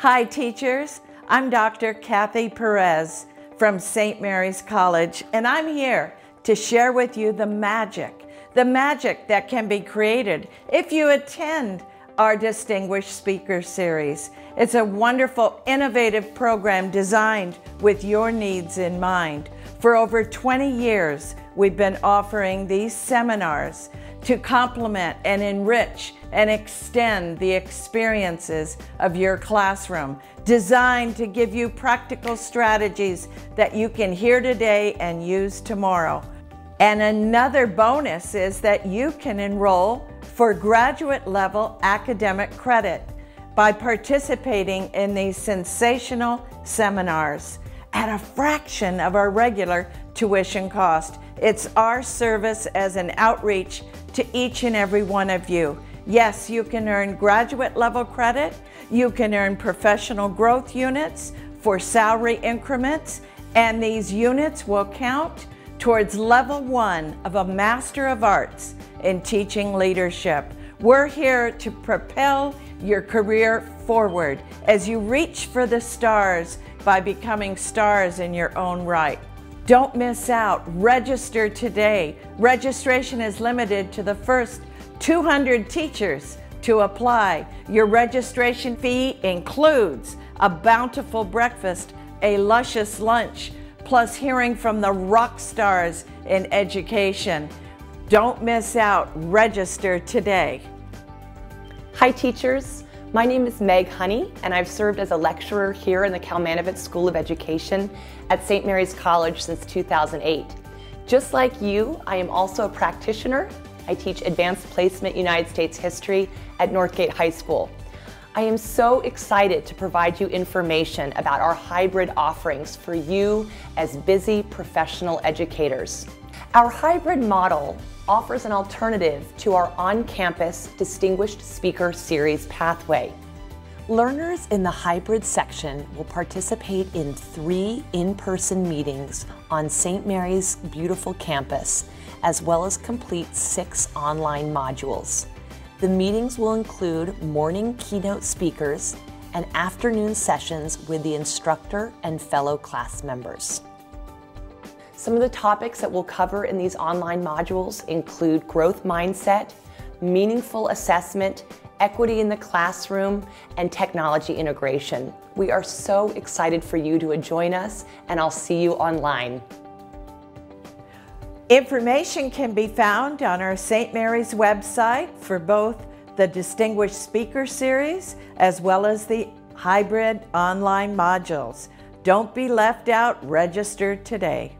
Hi, teachers. I'm Dr. Kathy Perez from St. Mary's College, and I'm here to share with you the magic, the magic that can be created if you attend our Distinguished Speaker Series. It's a wonderful, innovative program designed with your needs in mind. For over 20 years, we've been offering these seminars to complement and enrich and extend the experiences of your classroom, designed to give you practical strategies that you can hear today and use tomorrow. And another bonus is that you can enroll for graduate level academic credit by participating in these sensational seminars at a fraction of our regular tuition cost. It's our service as an outreach to each and every one of you. Yes, you can earn graduate level credit, you can earn professional growth units for salary increments, and these units will count towards level one of a Master of Arts in Teaching Leadership. We're here to propel your career forward as you reach for the stars by becoming stars in your own right. Don't miss out. Register today. Registration is limited to the first 200 teachers to apply. Your registration fee includes a bountiful breakfast, a luscious lunch, plus hearing from the rock stars in education. Don't miss out. Register today. Hi teachers, my name is Meg Honey and I've served as a lecturer here in the Kalmanovitz School of Education at St. Mary's College since 2008. Just like you, I am also a practitioner. I teach Advanced Placement United States History at Northgate High School. I am so excited to provide you information about our hybrid offerings for you as busy professional educators. Our hybrid model offers an alternative to our on-campus Distinguished Speaker Series pathway. Learners in the hybrid section will participate in three in-person meetings on St. Mary's beautiful campus, as well as complete six online modules. The meetings will include morning keynote speakers and afternoon sessions with the instructor and fellow class members. Some of the topics that we'll cover in these online modules include growth mindset, meaningful assessment, equity in the classroom, and technology integration. We are so excited for you to join us, and I'll see you online. Information can be found on our St. Mary's website for both the Distinguished Speaker Series as well as the hybrid online modules. Don't be left out, register today.